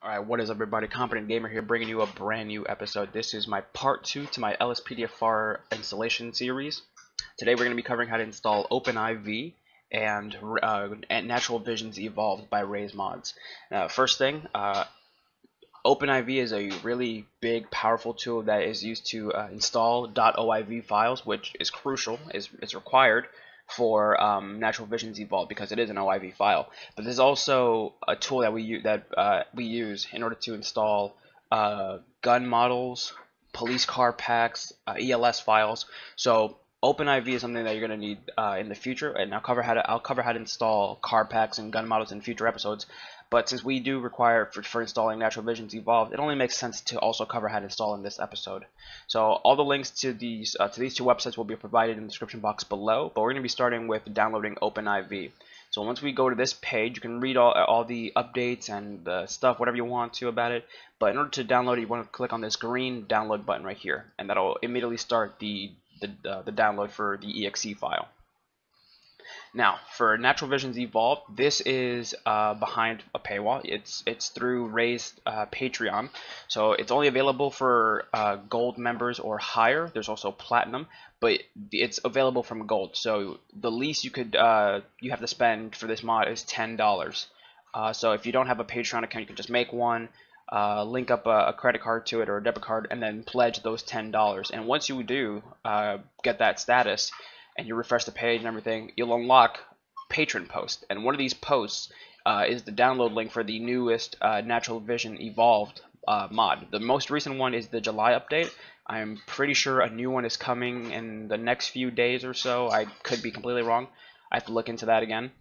Alright, what is up everybody? Competent Gamer here bringing you a brand new episode. This is my part 2 to my LSPDFR installation series. Today we're going to be covering how to install OpenIV and, uh, Natural Visions Evolved by Razed Mods. Now, first thing, uh, OpenIV is a really big, powerful tool that is used to uh, install .oiv files, which is crucial, is, is required for um, Natural Visions Evolved because it is an OIV file. But there's also a tool that we use that uh, we use in order to install uh, gun models, police car packs, uh, ELS files. So OpenIV is something that you're going to need uh, in the future, and I'll cover how to I'll cover how to install car packs and gun models in future episodes. But since we do require for, for installing Natural Visions Evolved, it only makes sense to also cover how to install in this episode. So all the links to these uh, to these two websites will be provided in the description box below. But we're going to be starting with downloading OpenIV. So once we go to this page, you can read all, all the updates and the stuff, whatever you want to about it. But in order to download it, you want to click on this green download button right here, and that'll immediately start the the, uh, the download for the exe file. Now, for Natural Visions Evolved, this is uh, behind a paywall. It's it's through Ray's uh, Patreon, so it's only available for uh, Gold members or higher. There's also Platinum, but it's available from Gold. So the least you could uh, you have to spend for this mod is ten dollars. Uh, so if you don't have a Patreon account, you can just make one. Uh, link up a, a, credit card to it or a debit card and then pledge those $10 and once you do get that status and you refresh the page and everything, you'll unlock patron post. And one of these posts uh, is the download link for the newest uh, Natural Vision Evolved uh, mod. The most recent one is the July update. I'm pretty sure a new one is coming in the next few days or so. I could be completely wrong. I have to look into that again.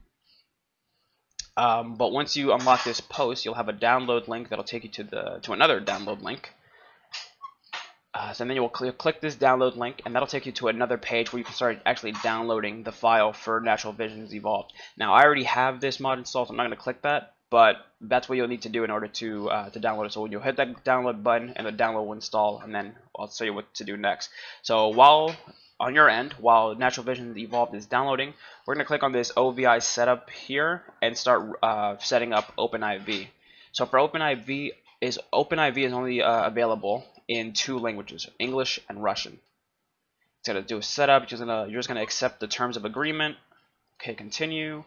Um, but once you unlock this post, you'll have a download link that'll take you to the to another download link. Uh, so then you will cl click this download link, and that'll take you to another page where you can start actually downloading the file for Natural Visions Evolved. Now, I already have this mod installed, so I'm not going to click that, but that's what you'll need to do in order to uh, to download it. So when you'll hit that download button, and the download will install, and then I'll show you what to do next. So while on your end, while Natural Vision Evolved is downloading, we're going to click on this OVI setup here and start uh, setting up OpenIV. So for OpenIV, is OpenIV is only uh, available in two languages, English and Russian. It's gonna do a setup. You're just gonna you're just gonna accept the terms of agreement. Okay, continue.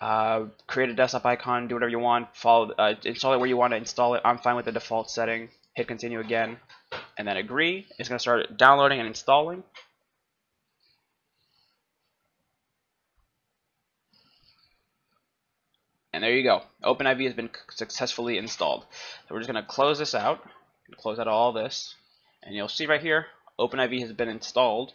Uh, create a desktop icon. Do whatever you want. Follow. Uh, install it where you want to install it. I'm fine with the default setting. Hit continue again, and then agree. It's gonna start downloading and installing. And there you go. OpenIV has been successfully installed. So we're just going to close this out. Close out all this. And you'll see right here, OpenIV has been installed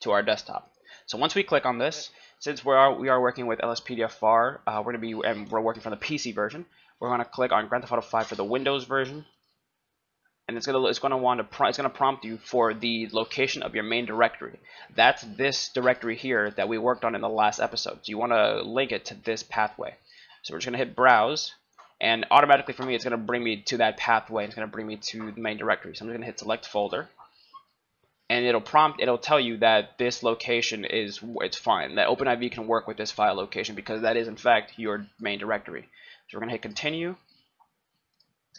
to our desktop. So once we click on this, since we are we are working with LSPDFR, uh, we're going to be and we're working from the PC version. We're going to click on Grand Theft Auto 5 for the Windows version, and it's going to it's going to want to it's going to prompt you for the location of your main directory. That's this directory here that we worked on in the last episode. So you want to link it to this pathway. So we're just going to hit browse and automatically for me it's going to bring me to that pathway. It's going to bring me to the main directory. So I'm just going to hit select folder and it'll prompt it'll tell you that this location is it's fine that OpenIV can work with this file location because that is in fact your main directory. So we're going to hit continue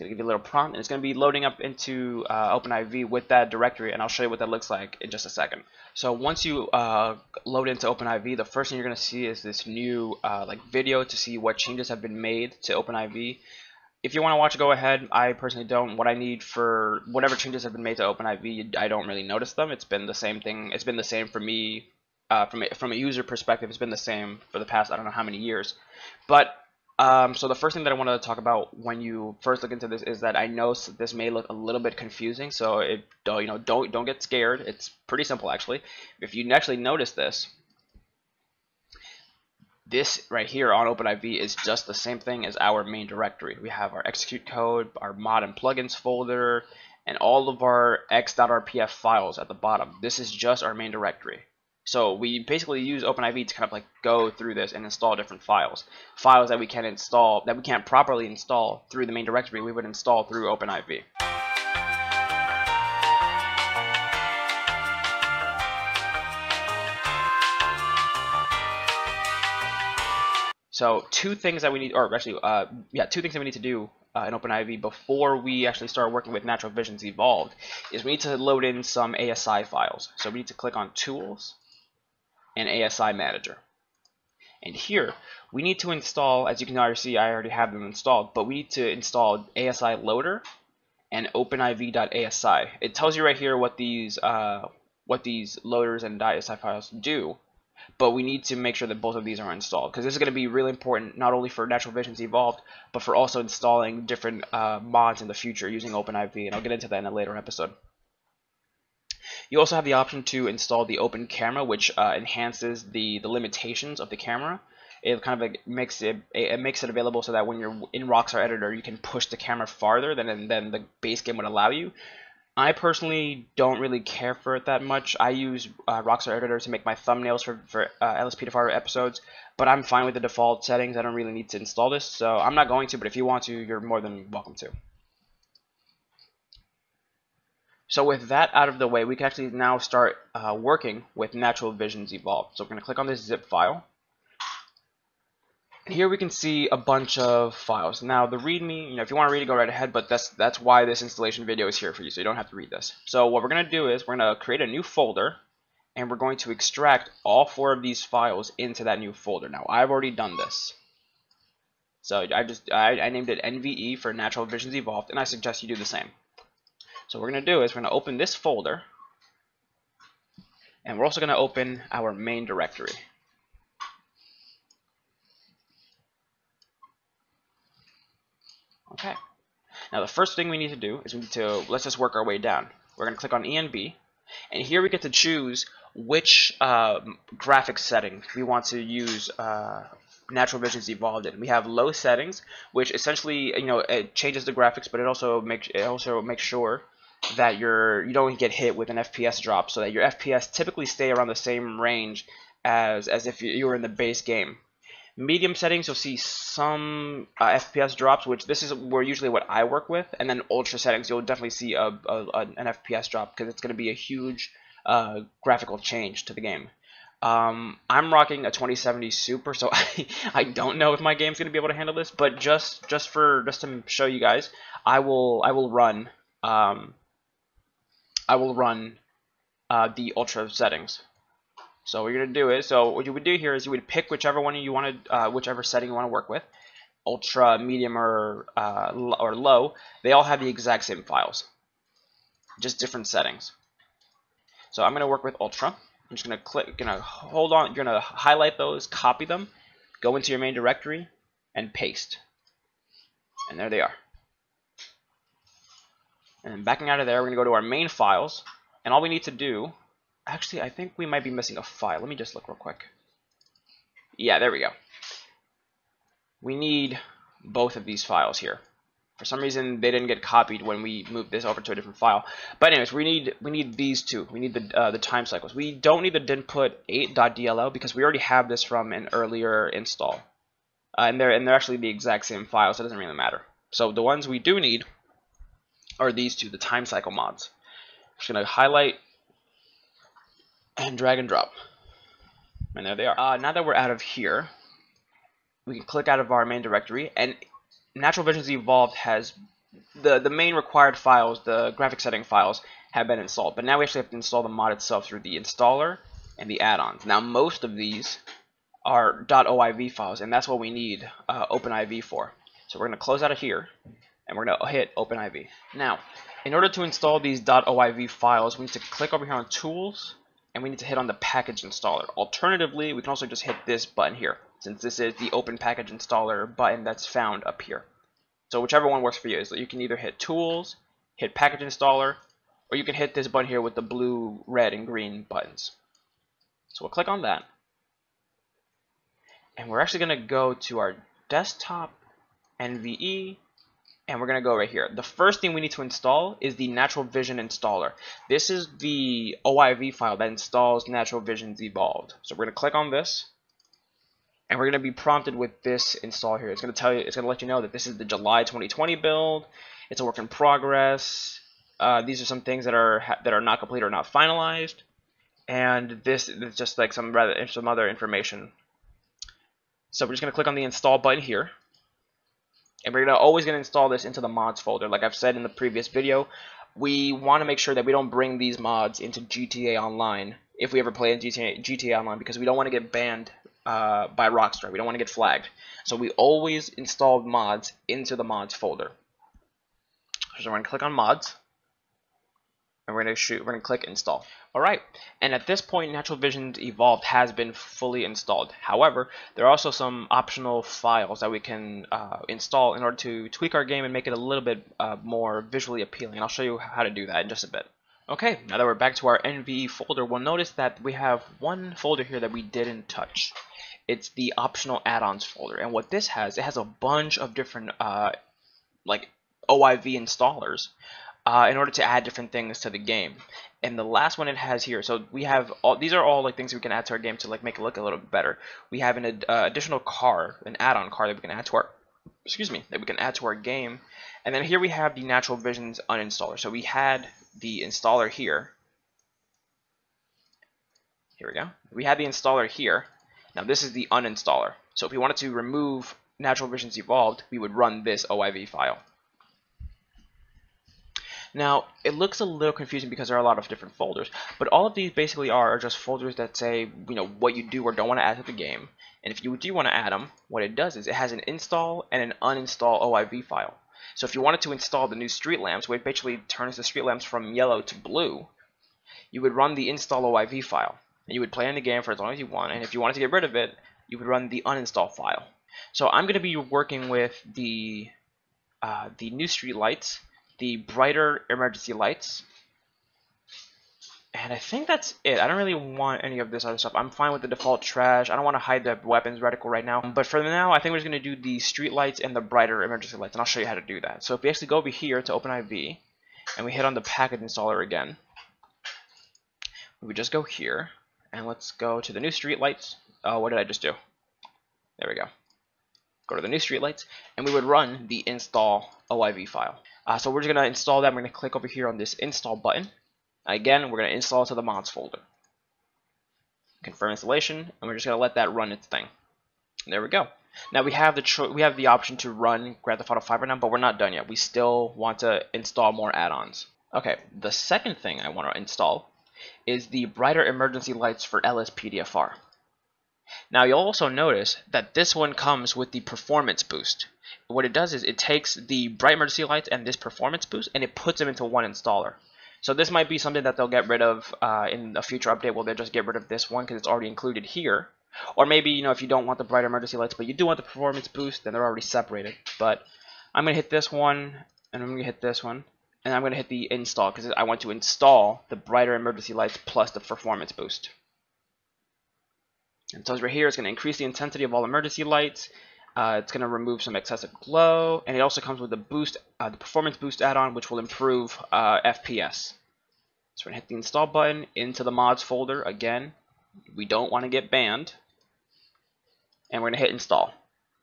going to give you a little prompt, and it's going to be loading up into uh, OpenIV with that directory, and I'll show you what that looks like in just a second. So once you uh, load into OpenIV, the first thing you're going to see is this new uh, like video to see what changes have been made to OpenIV. If you want to watch it, go ahead. I personally don't. What I need for whatever changes have been made to OpenIV, I don't really notice them. It's been the same thing. It's been the same for me uh, from a, from a user perspective. It's been the same for the past I don't know how many years. But um, so the first thing that I want to talk about when you first look into this is that I know this may look a little bit confusing. So it, you know don't don't get scared. It's pretty simple actually. If you actually notice this, this right here on OpenIV is just the same thing as our main directory. We have our execute code, our mod and plugins folder, and all of our x.rpf files at the bottom. This is just our main directory. So we basically use OpenIV to kind of like go through this and install different files. Files that we can install, that we can't properly install through the main directory, we would install through OpenIV. So two things that we need, or actually, uh, yeah, two things that we need to do uh, in OpenIV before we actually start working with Natural Visions Evolved is we need to load in some ASI files. So we need to click on Tools and ASI Manager. And here, we need to install, as you can already see, I already have them installed, but we need to install ASI Loader and OpenIV.asi. It tells you right here what these uh, what these loaders and .asi files do, but we need to make sure that both of these are installed because this is going to be really important not only for Natural Visions Evolved, but for also installing different uh, mods in the future using OpenIV, and I'll get into that in a later episode. You also have the option to install the Open Camera, which uh, enhances the, the limitations of the camera. It kind of like makes it it makes it available so that when you're in Rockstar Editor, you can push the camera farther than than the base game would allow you. I personally don't really care for it that much. I use uh, Rockstar Editor to make my thumbnails for, for uh, LSPDFR episodes, but I'm fine with the default settings. I don't really need to install this, so I'm not going to, but if you want to, you're more than welcome to. So with that out of the way, we can actually now start uh, working with Natural Visions Evolved. So we're going to click on this zip file. Here we can see a bunch of files. Now the README, you know, if you want to read it, go right ahead, but that's that's why this installation video is here for you, so you don't have to read this. So what we're going to do is we're going to create a new folder, and we're going to extract all four of these files into that new folder. Now I've already done this. So I just I, I named it NVE for Natural Visions Evolved, and I suggest you do the same. So what we're going to do is we're going to open this folder, and we're also going to open our main directory. Okay. Now the first thing we need to do is we need to, let's just work our way down. We're going to click on ENB, and here we get to choose which uh, graphics settings we want to use uh, Natural Visions evolved in. We have low settings, which essentially, you know, it changes the graphics, but it also makes it also makes sure that you're you don't get hit with an FPS drop, so that your FPS typically stay around the same range as as if you were in the base game. Medium settings, you'll see some uh, FPS drops, which this is where usually what I work with, and then ultra settings, you'll definitely see a, a an FPS drop because it's going to be a huge uh, graphical change to the game. Um, I'm rocking a 2070 Super, so I, I don't know if my game's going to be able to handle this, but just just for just to show you guys, I will I will run um, I will run uh, the ultra settings. So what you're gonna do is, so what you would do here is you would pick whichever one you wanted, uh, whichever setting you want to work with, ultra, medium, or uh, or low. They all have the exact same files, just different settings. So I'm gonna work with ultra. I'm just gonna click, gonna hold on, you're gonna highlight those, copy them, go into your main directory, and paste. And there they are. And backing out of there, we're going to go to our main files. And all we need to do, actually, I think we might be missing a file. Let me just look real quick. Yeah, there we go. We need both of these files here. For some reason, they didn't get copied when we moved this over to a different file. But anyways, we need we need these two. We need the uh, the time cycles. We don't need the dinput 8.dll because we already have this from an earlier install, uh, and they're and they're actually the exact same file, so it doesn't really matter. So the ones we do need are these two, the time cycle mods. I'm just going to highlight and drag and drop. And there they are. Uh, now that we're out of here, we can click out of our main directory, and Natural Visions Evolved has the, the main required files, the graphic setting files, have been installed. But now we actually have to install the mod itself through the installer and the add-ons. Now most of these are .oiv files, and that's what we need uh, OpenIV for. So we're going to close out of here, and we're going to hit OpenIV. Now, in order to install these .oiv files, we need to click over here on Tools, and we need to hit on the package installer. Alternatively, we can also just hit this button here, since this is the Open Package Installer button that's found up here. So whichever one works for you, is that you can either hit Tools, hit Package Installer, or you can hit this button here with the blue, red, and green buttons. So we'll click on that. And we're actually going to go to our desktop NVE and we're going to go right here. The first thing we need to install is the Natural Vision installer. This is the OIV file that installs Natural Visions Evolved. So we're going to click on this, and we're going to be prompted with this install here. It's going to tell you, it's going to let you know that this is the July 2020 build. It's a work in progress. Uh, these are some things that are that are not complete or not finalized, and this is just like some rather some other information. So we're just going to click on the install button here And we're always gonna install this into the mods folder. Like I've said in the previous video, we want to make sure that we don't bring these mods into GTA Online if we ever play in GTA, GTA Online because we don't want to get banned uh, by Rockstar. We don't want to get flagged. So we always install mods into the mods folder. So we're going to click on mods. And we're to shoot, we're to click install. Alright, and at this point Natural Vision Evolved has been fully installed. However, there are also some optional files that we can uh, install in order to tweak our game and make it a little bit uh, more visually appealing. And I'll show you how to do that in just a bit. Okay, now that we're back to our NVE folder, we'll notice that we have one folder here that we didn't touch. It's the optional add-ons folder, and what this has, it has a bunch of different uh, like OIV installers uh, in order to add different things to the game. And the last one it has here, so we have all these are all like things we can add to our game to like make it look a little bit better. We have an uh, additional car, an add-on car that we can add to our excuse me, that we can add to our game. And then here we have the Natural Visions uninstaller. So we had the installer here. Here we go. We had the installer here. Now this is the uninstaller. So if we wanted to remove Natural Visions Evolved, we would run this OIV file. Now, it looks a little confusing because there are a lot of different folders, but all of these basically are, just folders that say, you know, what you do or don't want to add to the game. And if you do want to add them, what it does is it has an install and an uninstall OIV file. So if you wanted to install the new street lamps, which basically turns the street lamps from yellow to blue, you would run the install OIV file. And you would play in the game for as long as you want, and if you wanted to get rid of it, you would run the uninstall file. So I'm going to be working with the uh, the new street lights the brighter emergency lights. And I think that's it. I don't really want any of this other stuff. I'm fine with the default trash. I don't want to hide the weapons reticle right now. But for now, I think we're just going to do the street lights and the brighter emergency lights. And I'll show you how to do that. So if we actually go over here to OpenIV, and we hit on the package installer again, we just go here, and let's go to the new street lights. Oh, what did I just do? There we go. Go to the new street lights, and we would run the install OIV file. Uh, so we're just going to install that. We're going to click over here on this install button. Again, we're going to install it to the mods folder. Confirm installation, and we're just going to let that run its thing. There we go. Now we have the we have the option to run Grand Theft Auto 5 right now, but we're not done yet. We still want to install more add-ons. Okay, the second thing I want to install is the brighter emergency lights for LSPDFR. Now you'll also notice that this one comes with the performance boost what it does is it takes the bright emergency lights and this performance boost and it puts them into one installer. So this might be something that they'll get rid of uh, in a future update where they'll just get rid of this one because it's already included here. Or maybe, you know, if you don't want the bright emergency lights but you do want the performance boost, then they're already separated. But I'm going to hit this one and I'm going to hit this one and I'm going to hit the install because I want to install the brighter emergency lights plus the performance boost. And so right here, it's going to increase the intensity of all emergency lights. Uh, it's going to remove some excessive glow, and it also comes with a boost, uh, the performance boost add-on, which will improve uh, FPS. So we're going to hit the install button into the mods folder again. We don't want to get banned. And we're going to hit install.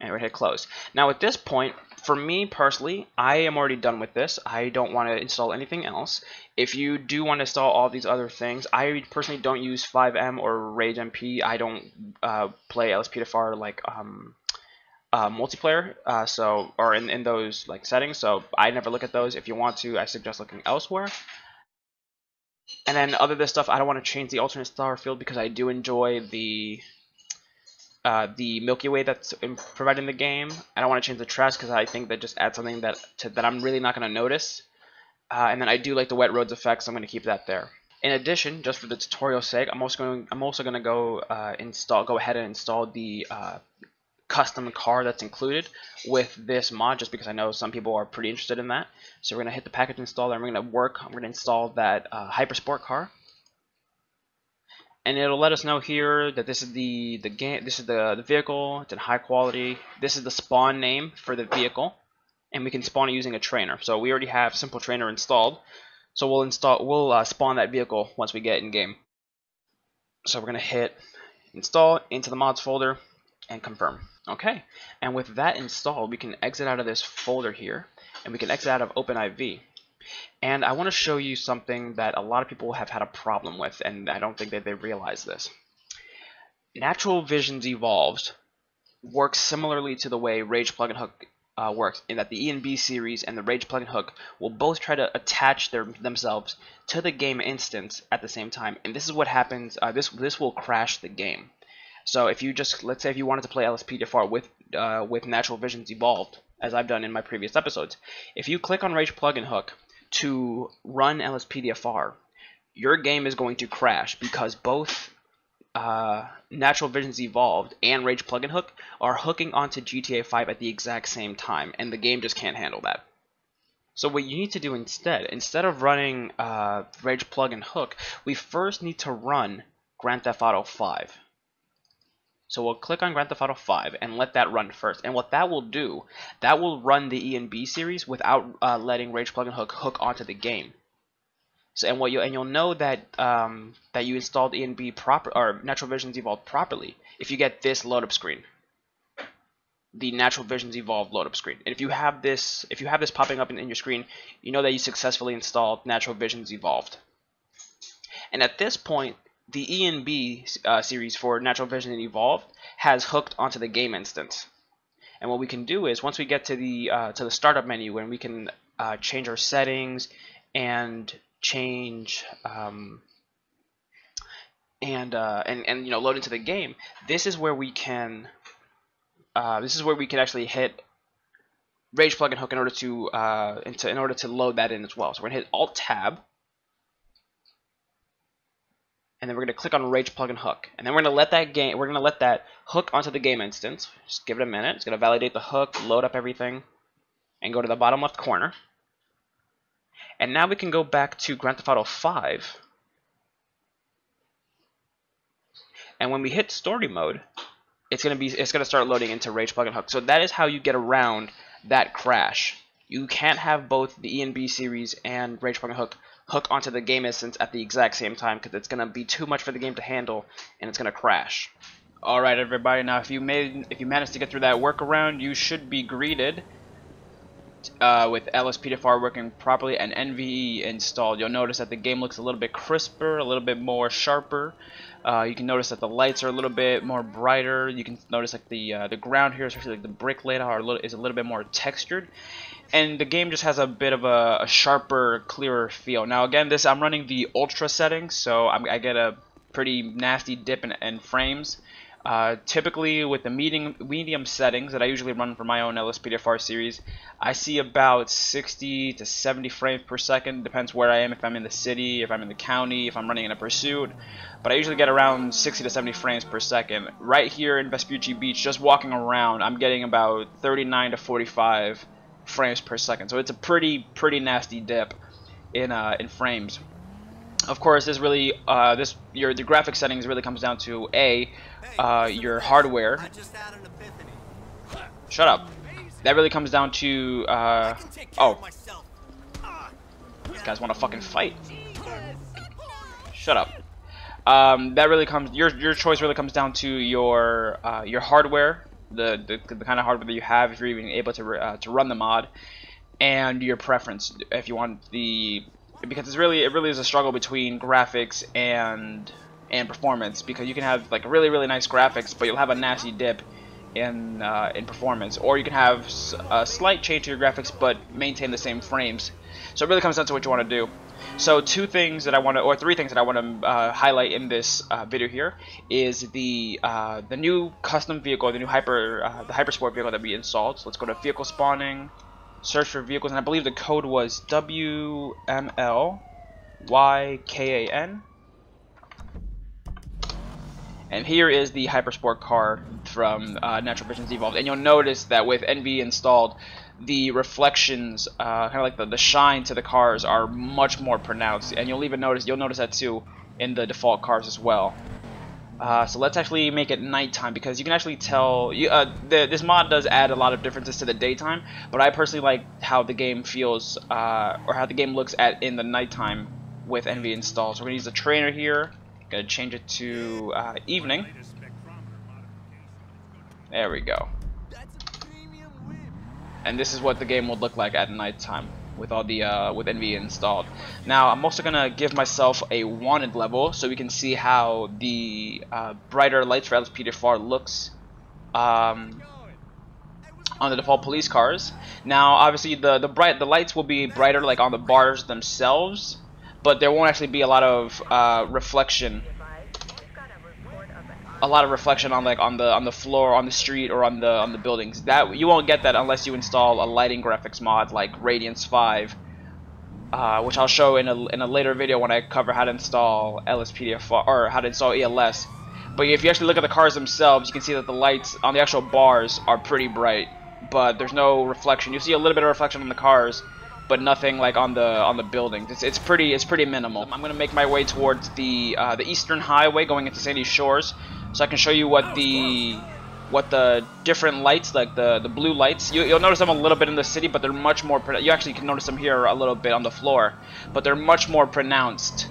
And we're going to hit close. Now at this point, for me personally, I am already done with this. I don't want to install anything else. If you do want to install all these other things, I personally don't use FiveM or Rage MP. I don't uh, play LSPDFR like um, uh, multiplayer, uh, so or in, in those like settings. So I never look at those. If you want to, I suggest looking elsewhere. And then other this stuff, I don't want to change the alternate star field because I do enjoy the uh, the Milky Way that's provided in the game. I don't want to change the trash because I think that just adds something that to, that I'm really not going to notice. Uh, and then I do like the wet roads effect, so I'm going to keep that there. In addition, just for the tutorial sake, I'm also going I'm also going to go uh, install go ahead and install the uh, custom car that's included with this mod just because I know some people are pretty interested in that. So we're going to hit the package installer and we're going to work, I'm going to install that uh, Hypersport car. And it'll let us know here that this is the, the game, this is the, the vehicle, it's in high quality. This is the spawn name for the vehicle. And we can spawn it using a trainer. So we already have Simple Trainer installed. So we'll install, we'll uh, spawn that vehicle once we get in game. So we're going to hit install into the mods folder and confirm. Okay, and with that installed, we can exit out of this folder here, and we can exit out of OpenIV. And I want to show you something that a lot of people have had a problem with, and I don't think that they realize this. Natural Visions Evolved works similarly to the way Rage Plugin Hook uh, works in that the ENB series and the Rage plugin hook will both try to attach their, themselves to the game instance at the same time, and this is what happens. Uh, this this will crash the game. So if you just let's say if you wanted to play LSPDFR with uh, with Natural Visions Evolved, as I've done in my previous episodes, if you click on Rage plugin hook to run LSPDFR, your game is going to crash because both uh, Natural Visions Evolved and Rage Plugin Hook are hooking onto GTA 5 at the exact same time, and the game just can't handle that. So what you need to do instead, instead of running uh, Rage Plugin Hook, we first need to run Grand Theft Auto 5. So we'll click on Grand Theft Auto 5 and let that run first. And what that will do, that will run the ENB series without uh, letting Rage Plugin Hook hook onto the game. So and what you and you'll know that um, that you installed ENB proper or Natural Visions Evolved properly if you get this load up screen, the Natural Visions Evolved load up screen. And if you have this if you have this popping up in, in your screen, you know that you successfully installed Natural Visions Evolved. And at this point, the ENB uh, series for Natural Vision Evolved has hooked onto the game instance. And what we can do is once we get to the uh, to the startup menu and we can uh, change our settings and change um, and uh, and and you know load into the game, this is where we can uh, this is where we can actually hit Rage plugin hook in order to uh, into in order to load that in as well. So we're gonna hit Alt Tab, and then we're gonna click on Rage plugin hook, and then we're gonna let that game we're gonna let that hook onto the game instance. Just give it a minute. It's gonna validate the hook, load up everything, and go to the bottom left corner. And now we can go back to Grand Theft Auto 5. And when we hit story mode, it's gonna be it's gonna start loading into Rage Plugin Hook. So that is how you get around that crash. You can't have both the ENB series and Rage Plugin Hook hook onto the game instance at the exact same time because it's gonna be too much for the game to handle and it's gonna crash. All right, everybody. Now, if you made if you managed to get through that workaround, you should be greeted uh, with LSPDFR working properly and NVE installed, you'll notice that the game looks a little bit crisper, a little bit more sharper. Uh, you can notice that the lights are a little bit more brighter. You can notice like the uh, the ground here, especially like the brick are a little, is a little bit more textured, and the game just has a bit of a, a sharper, clearer feel. Now again, this I'm running the ultra settings, so I'm, i get a pretty nasty dip in, in frames. Uh, typically, with the medium, medium settings that I usually run for my own LSPDFR series, I see about 60 to 70 frames per second. Depends where I am, if I'm in the city, if I'm in the county, if I'm running in a pursuit. But I usually get around 60 to 70 frames per second. Right here in Vespucci Beach, just walking around, I'm getting about 39 to 45 frames per second. So it's a pretty, pretty nasty dip in uh, in frames. Of course, this really, uh, this your the graphic settings really comes down to a uh, your hardware. Shut up. That really comes down to uh, oh, these guys want to fucking fight. Shut up. Um, that really comes your your choice really comes down to your uh, your hardware, the, the, the kind of hardware that you have if you're even able to uh, to run the mod, and your preference if you want the because it's really it really is a struggle between graphics and and performance because you can have like really really nice graphics but you'll have a nasty dip in uh, in performance. Or you can have a slight change to your graphics but maintain the same frames. So it really comes down to what you want to do. So two things that I want to or three things that I want to uh, highlight in this uh, video here is the uh, the new custom vehicle the new hyper uh, the hypersport vehicle that we installed. So let's go to vehicle spawning search for vehicles, and I believe the code was WMLYKAN. And here is the Hypersport car from uh, Natural Visions Evolved. And you'll notice that with NV installed, the reflections, uh, kind of like the, the shine to the cars are much more pronounced. And you'll even notice, you'll notice that too in the default cars as well. Uh, so let's actually make it nighttime because you can actually tell you, uh, the, this mod does add a lot of differences to the daytime but I personally like how the game feels uh, or how the game looks at in the nighttime with NV installed. So we're gonna use the trainer here gonna change it to uh, evening. There we go. And this is what the game would look like at nighttime with all the uh, with NV installed. Now I'm also gonna give myself a wanted level so we can see how the uh, brighter lights for LSPDFR looks um, on the default police cars. Now, obviously, the the bright the lights will be brighter like on the bars themselves, but there won't actually be a lot of uh, reflection. A lot of reflection on like on the on the floor, on the street, or on the on the buildings. That you won't get that unless you install a lighting graphics mod like Radiance 5, uh, which I'll show in a in a later video when I cover how to install LSPDFR or how to install ELS. But if you actually look at the cars themselves, you can see that the lights on the actual bars are pretty bright, but there's no reflection. You see a little bit of reflection on the cars, but nothing like on the on the buildings. It's, it's pretty it's pretty minimal. I'm gonna make my way towards the uh, the Eastern Highway going into Sandy Shores, so I can show you what the what the different lights, like the the blue lights. You, will notice them a little bit in the city, but they're much more. You actually can notice them here a little bit on the floor, but they're much more pronounced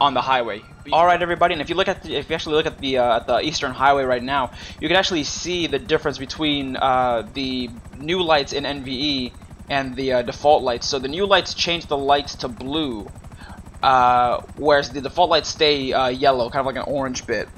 on the highway. All right, everybody, and if you look at the, if you actually look at the uh, at the Eastern Highway right now, you can actually see the difference between uh, the new lights in NVE and the uh, default lights. So the new lights change the lights to blue, uh, whereas the default lights stay uh, yellow, kind of like an orange bit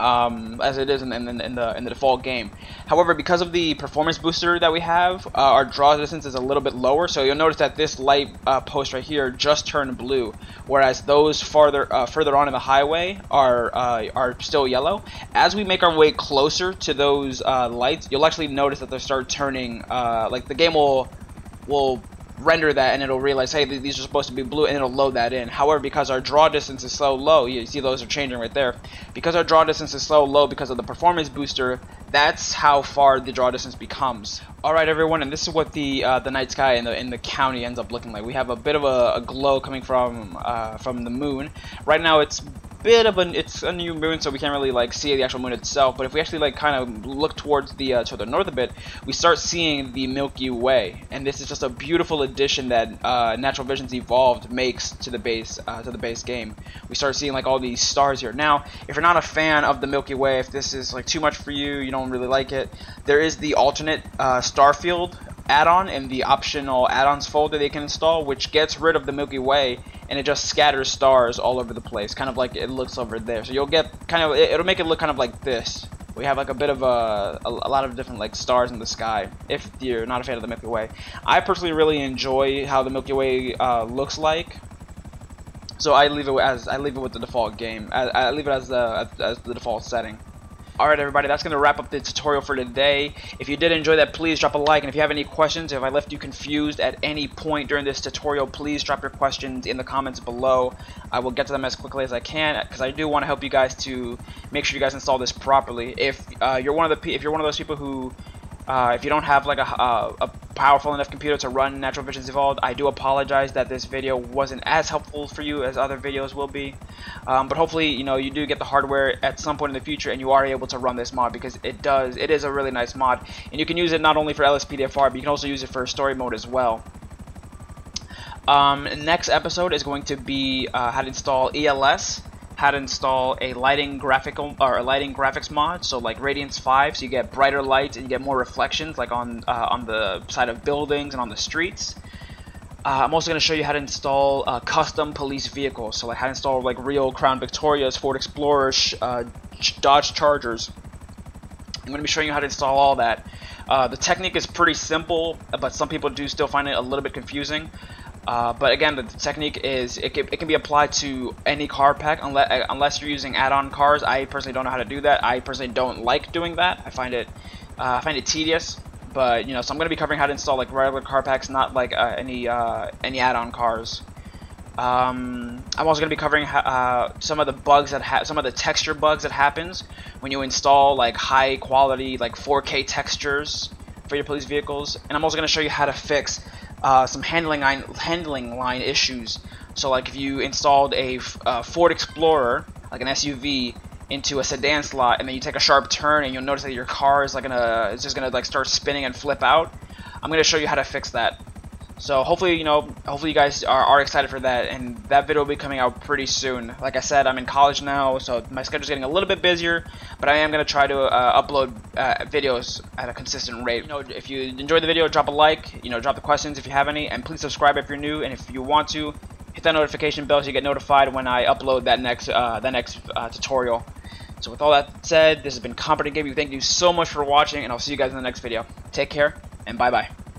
um, as it is in, in, in, the in the default game. However, because of the performance booster that we have, uh, our draw distance is a little bit lower. So you'll notice that this light uh, post right here just turned blue, whereas those farther uh, further on in the highway are uh, are still yellow. As we make our way closer to those uh, lights, you'll actually notice that they start turning. Uh, like the game will will render that and it'll realize, hey, these are supposed to be blue, and it'll load that in. However, because our draw distance is so low, you see those are changing right there. Because our draw distance is so low because of the performance booster, that's how far the draw distance becomes. All right, everyone, and this is what the uh, the night sky in the in the county ends up looking like. We have a bit of a, a glow coming from uh, from the moon. Right now, it's bit of an it's a new moon so we can't really like see the actual moon itself but if we actually like kind of look towards the uh, to the north a bit we start seeing the Milky Way and this is just a beautiful addition that uh, Natural Visions Evolved makes to the base uh, to the base game. We start seeing like all these stars here. Now if you're not a fan of the Milky Way if this is like too much for you you don't really like it there is the alternate uh, star field add-on in the optional add-ons folder they can install which gets rid of the Milky Way and it just scatters stars all over the place. Kind of like it looks over there. So you'll get kind of it'll make it look kind of like this. We have like a bit of a, a, lot of different like stars in the sky if you're not a fan of the Milky Way. I personally really enjoy how the Milky Way uh, looks like. So I leave it as I leave it with the default game I, I leave it as the as the default setting Alright everybody, that's going to wrap up the tutorial for today. If you did enjoy that, please drop a like. And if you have any questions, if I left you confused at any point during this tutorial, please drop your questions in the comments below. I will get to them as quickly as I can because I do want to help you guys to make sure you guys install this properly. If uh, you're one of the if you're one of those people who uh, if you don't have like a, a, a, powerful enough computer to run Natural Visions Evolved, I do apologize that this video wasn't as helpful for you as other videos will be. Um, but hopefully, you know, you do get the hardware at some point in the future and you are able to run this mod because it does, it is a really nice mod. And you can use it not only for LSPDFR, but you can also use it for story mode as well. Um, next episode is going to be uh, how to install ELS how to install a lighting graphical or a lighting graphics mod. So like Radiance 5 so you get brighter lights and you get more reflections like on uh, on the side of buildings and on the streets. Uh, I'm also going to show you how to install uh, custom police vehicles. So like how to install like real Crown Victorias, Ford Explorers, uh, Dodge Chargers. I'm going to be showing you how to install all that. Uh, the technique is pretty simple but some people do still find it a little bit confusing uh, but again, the technique is it can, it can be applied to any car pack unless uh, unless you're using add-on cars. I personally don't know how to do that. I personally don't like doing that. I find it uh, I find it tedious. But you know, so I'm going to be covering how to install like regular car packs, not like uh, any uh, any add-on cars. Um, I'm also going to be covering some of the bugs that some of the texture bugs that happens when you install like high quality like 4K textures for your police vehicles, and I'm also going to show you how to fix uh, some handling line, handling line issues. So like if you installed a uh, Ford Explorer, like an SUV, into a sedan slot, and then you take a sharp turn, and you'll notice that your car is like gonna, it's just gonna like start spinning and flip out. I'm gonna show you how to fix that. So hopefully, you know, hopefully you guys are, are excited for that, and that video will be coming out pretty soon. Like I said, I'm in college now, so my schedule's getting a little bit busier, but I am going to try to uh, upload uh, videos at a consistent rate. You know, if you enjoyed the video, drop a like, you know, drop the questions if you have any, and please subscribe if you're new, and if you want to, hit that notification bell so you get notified when I upload that next, uh, that next uh, tutorial. So with all that said, this has been Competent Gaming. Thank you so much for watching, and I'll see you guys in the next video. Take care, and bye-bye.